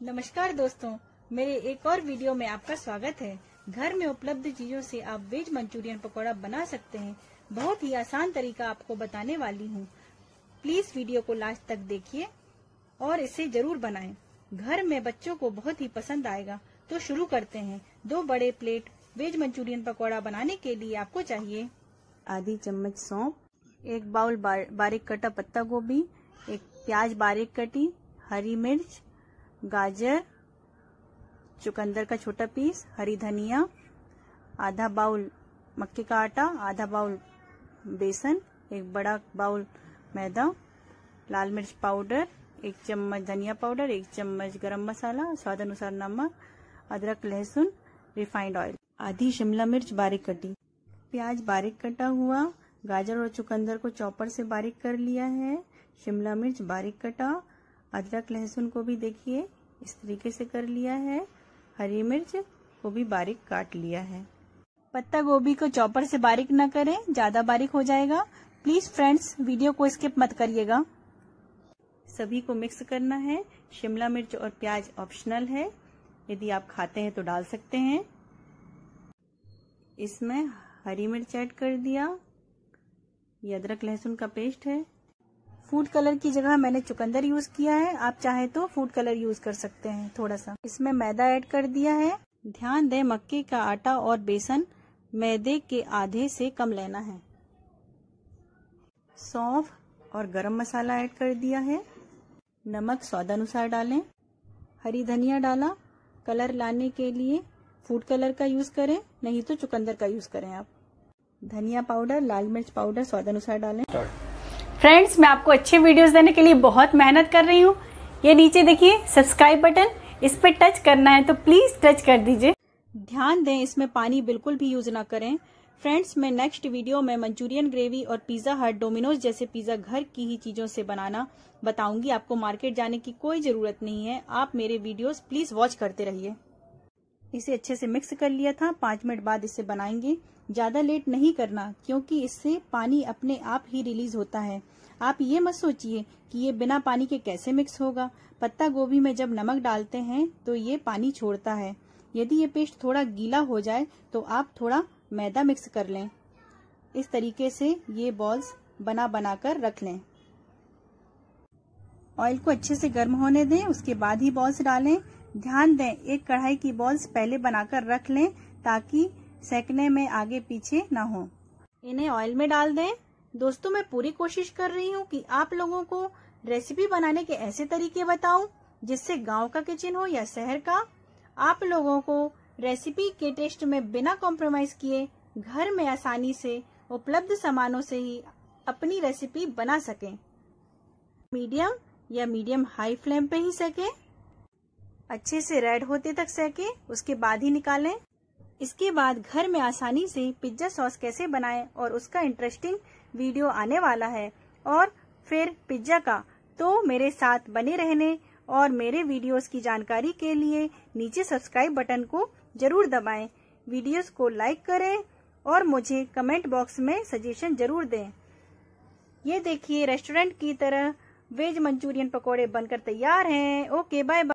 नमस्कार दोस्तों, मेरे एक और वीडियो में आपका स्वागत है। घर में उपलब्ध चीज़ों से आप वेज मंचूरियन पकौड़ा बना सकते हैं। बहुत ही आसान तरीका आपको बताने वाली हूँ। प्लीज़ वीडियो को लास्ट तक देखिए और इसे ज़रूर बनाएँ। घर में बच्चों को बहुत ही पसंद आएगा तो शुरू करते हैं। दो बड़े प्लेट वेज मंचूरियन पकौड़ा बनाने के लिए आपको चाहिए आधी चम्मच सौंप एक बाउल बारीक कटा पत्ता गोभी, एक प्याज बारीक कटी, हरी मिर्च गाजर, चुकंदर का छोटा पीस, हरी धनिया, आधा बाउल मक्के का आटा, आधा बाउल बेसन, एक बड़ा बाउल मैदा, लाल मिर्च पाउडर, एक चम्मच धनिया पाउडर, एक चम्मच गरम मसाला, स्वाद अनुसार नमक, अदरक, लहसुन, रिफाइंड ऑयल। आधी शिमला मिर्च बारीक कटी। प्याज बारीक कटा हुआ, गाजर और चुकंदर को चॉपर से बारीक कर लिया है, शिमला मिर्च बारीक कटा अदरक लहसुन को भी देखिए, इस तरीके से कर लिया है। हरी मिर्च को भी बारीक काट लिया है। पत्ता गोभी को चॉपर से बारीक न करें, ज़्यादा बारीक हो जाएगा। प्लीज़ फ्रेंड्स, वीडियो को स्किप मत करिएगा। सभी को मिक्स करना है। शिमला मिर्च और प्याज ऑप्शनल है। यदि आप खाते हैं तो डाल सकते हैं। इसमें हरी मिर्च ऐड कर दिया। ये अदरक लहसुन का पेस्ट है। फ़ूड कलर की जगह मैंने चुकंदर यूज़ किया है। आप चाहे तो फ़ूड कलर यूज़ कर सकते हैं थोड़ा सा इसमें मैदा ऐड कर दिया है। ध्यान दें, मक्के का आटा और बेसन मैदे के आधे से कम लेना है। सौंफ और गरम मसाला ऐड कर दिया है। नमक स्वादानुसार डालें। हरी धनिया डाला। कलर लाने के लिए फ़ूड कलर का यूज़ करें, नहीं तो चुकंदर का यूज़ करें आप। धनिया पाउडर, लाल मिर्च पाउडर स्वादानुसार डालें। फ्रेंड्स मैं आपको अच्छे वीडियोस देने के लिए बहुत मेहनत कर रही हूँ। ये नीचे देखिए सब्सक्राइब बटन इस पर टच करना है तो प्लीज़ टच कर दीजिए। ध्यान दें, इसमें पानी बिल्कुल भी यूज़ ना करें। फ्रेंड्स मैं नेक्स्ट वीडियो में मंचूरियन ग्रेवी और पिज्जा हट डोमिनोज जैसे पिज्जा घर की ही चीज़ों से बनाना बताऊँगी। आपको मार्केट जाने की कोई ज़रूरत नहीं है। आप मेरे वीडियोस प्लीज़ वॉच करते रहिए। इसे अच्छे से मिक्स कर लिया था। पाँच मिनट बाद इसे बनाएँगे। ज़्यादा लेट नहीं करना, क्योंकि इससे पानी अपने आप ही रिलीज़ होता है। आप ये मत सोचिए कि ये बिना पानी के कैसे मिक्स होगा। पत्ता गोभी में जब नमक डालते हैं तो ये पानी छोड़ता है। यदि ये पेस्ट थोड़ा गीला हो जाए तो आप थोड़ा मैदा मिक्स कर लें। इस तरीके से ये बॉल्स बना बनाकर रख लें। ऑयल को अच्छे से गर्म होने दें, उसके बाद ही बॉल्स डालें। ध्यान दें, एक कढ़ाई की बॉल्स पहले बनाकर रख लें ताकि सेकने में आगे पीछे ना हो। इन्हें ऑयल में डाल दें। दोस्तों, मैं पूरी कोशिश कर रही हूँ कि आप लोगों को रेसिपी बनाने के ऐसे तरीके बताऊँ, जिससे गाँव का किचन हो या शहर का। आप लोगों को रेसिपी के टेस्ट में बिना कॉम्प्रोमाइज किए घर में आसानी से, उपलब्ध सामानों से ही अपनी रेसिपी बना सकें। मीडियम या मीडियम हाई फ्लेम पे ही सेकें। अच्छे से रेड होते तक सेके, उसके बाद ही निकालें। इसके बाद घर में आसानी से पिज्जा सॉस कैसे बनाएँ और उसका इंटरेस्टिंग वीडियो आने वाला है। और फिर पिज्जा का तो मेरे साथ बने रहने और मेरे वीडियोस की जानकारी के लिए नीचे सब्सक्राइब बटन को ज़रूर दबाएँ। वीडियोस को लाइक करें और मुझे कमेंट बॉक्स में सजेशन ज़रूर दें। ये देखिए रेस्टोरेंट की तरह वेज मंचूरियन पकोड़े बनकर तैयार हैं। Okay bye bye